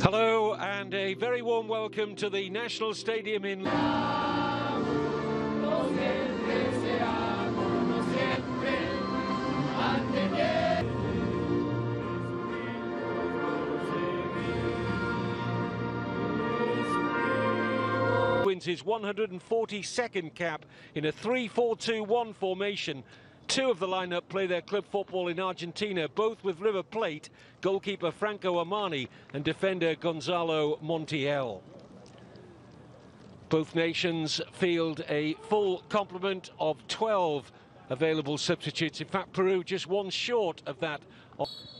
Hello and a very warm welcome to the National Stadium in... wins his 142nd cap in a 3-4-2-1 formation. Two of the lineup play their club football in Argentina, both with River Plate, goalkeeper Franco Armani and defender Gonzalo Montiel. Both nations field a full complement of 12 available substitutes. In fact, Peru just one short of that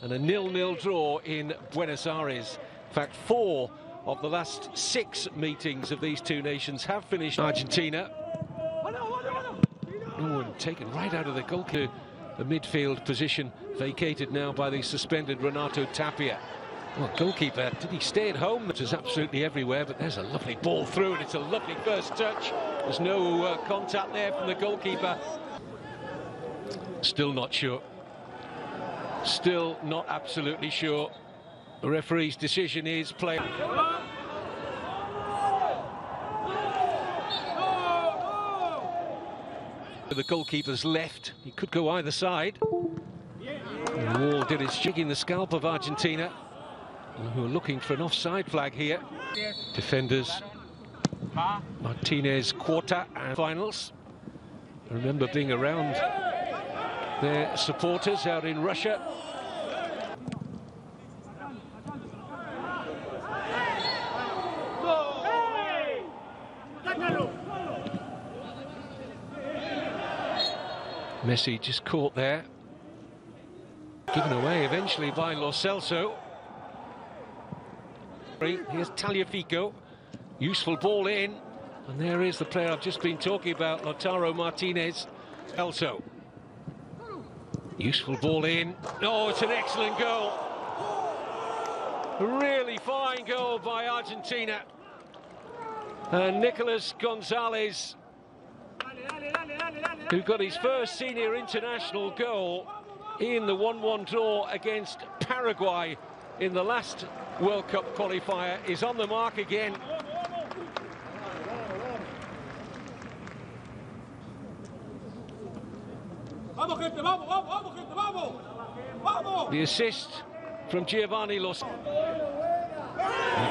and a nil-nil draw in Buenos Aires. In fact, four of the last six meetings of these two nations have finished Argentina. And taken right out of the goal to the midfield position, vacated now by the suspended Renato Tapia. Well, goalkeeper, did he stay at home? That is absolutely everywhere, but there's a lovely ball through, and it's a lovely first touch. There's no uh, contact there from the goalkeeper. Still not sure. Still not absolutely sure. The referee's decision is play. The goalkeeper's left. He could go either side. Wall did its jigging the scalp of Argentina, who are looking for an offside flag here. Defenders Martinez, Quarta, and finals. I remember being around their supporters out in Russia Messi just caught there. Given away eventually by Lo Celso. Here's Tagliafico. Useful ball in. And there is the player I've just been talking about, Lautaro Martinez. Celso. Useful ball in. Oh, it's an excellent goal. Really fine goal by Argentina. And Nicolas Gonzalez who got his first senior international goal in the 1-1 draw against Paraguay in the last World Cup qualifier, is on the mark again. The assist from Giovanni Los. And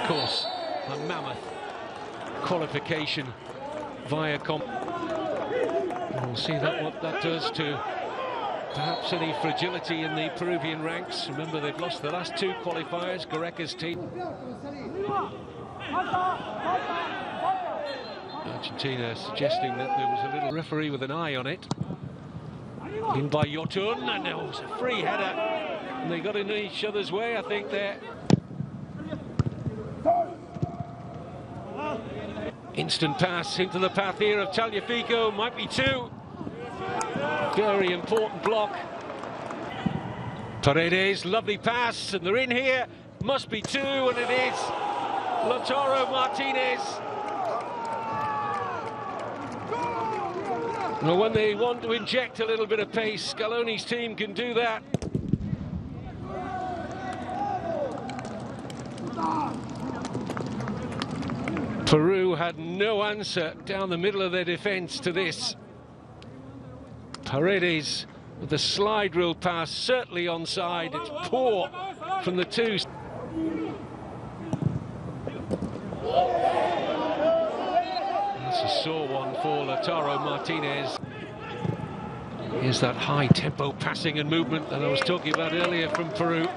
of course, a mammoth qualification via comp. We'll see that what that does to perhaps any fragility in the Peruvian ranks. Remember, they've lost the last two qualifiers, Gareca's team. Argentina suggesting that there was a little referee with an eye on it. In by Yotun, and it was a free header. And they got in each other's way, I think, there. Instant pass into the path here of Tagliafico, might be two. Very important block. Paredes, lovely pass, and they're in here. Must be two, and it is. Lautaro Martinez. Well, when they want to inject a little bit of pace, Scaloni's team can do that. Peru had no answer down the middle of their defence to this. Paredes with the slide rule pass, certainly onside. It's poor from the two. That's a sore one for Lautaro Martinez. Here's that high tempo passing and movement that I was talking about earlier from Peru.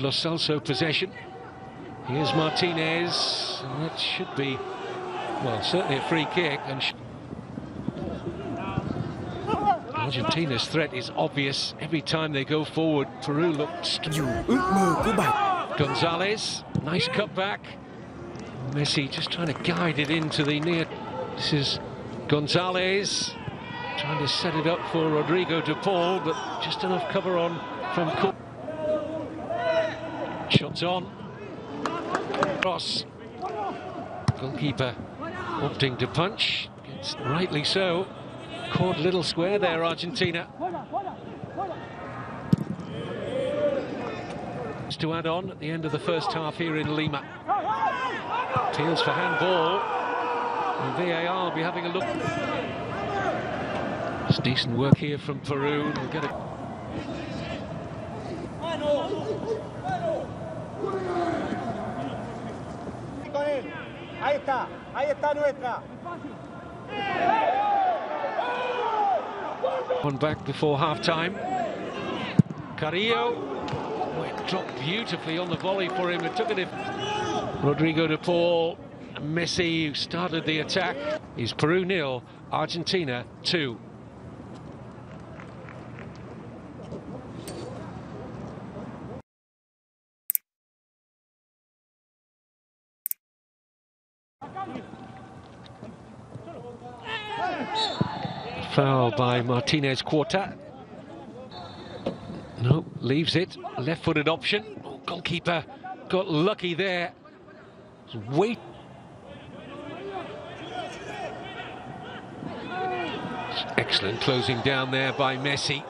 Lo Celso possession. Here's Martinez, and that should be, well, certainly a free kick. And Argentina's threat is obvious. Every time they go forward, Peru looks... Gonzalez, nice cutback. Messi just trying to guide it into the near... This is Gonzalez trying to set it up for Rodrigo de Paul, but just enough cover on from Cook. Shots on. Cross. Goalkeeper opting to punch. It's rightly so. Caught little square there, Argentina. To add on at the end of the first half here in Lima. Appeals for handball. And VAR will be having a look. It's decent work here from Peru. They'll get a Ahí está, ahí está nuestra. One back before half time. Carrillo. Oh, dropped beautifully on the volley for him. It took it. Rodrigo de Paul. Messi started the attack. Is Peru nil, Argentina 2. Foul by Martinez Quarta. No, leaves it. Left-footed option. Oh, goalkeeper got lucky there. Wait. Excellent closing down there by Messi.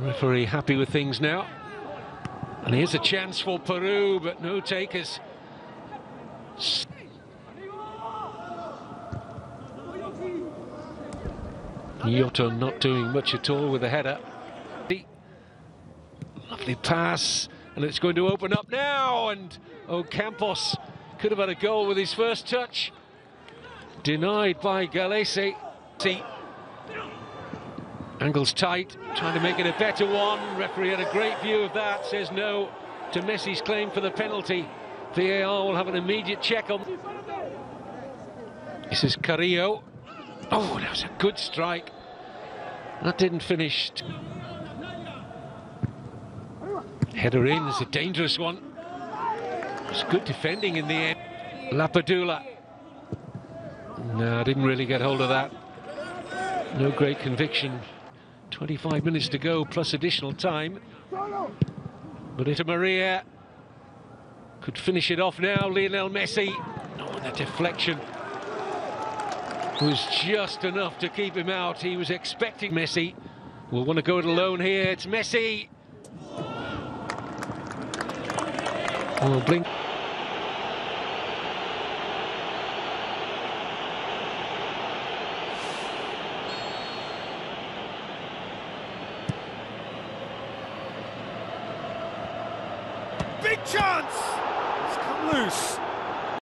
Referee happy with things now. And here's a chance for Peru, but no takers. Yotun not doing much at all with the header. Lovely pass, and it's going to open up now, and Ocampos could have had a goal with his first touch. Denied by Gallese. Angles tight, trying to make it a better one. Referee had a great view of that, says no to Messi's claim for the penalty. VAR will have an immediate check on. This is Carrillo. Oh, that was a good strike. That didn't finish. Header in is a dangerous one. It's good defending in the end. Lapadula. No, I didn't really get hold of that. No great conviction. 25 minutes to go plus additional time. But it's a Maria could finish it off now. Lionel Messi. Oh, the deflection was just enough to keep him out. He was expecting Messi. Will want to go it alone here. It's Messi. Oh, blink. Big chance! Loose.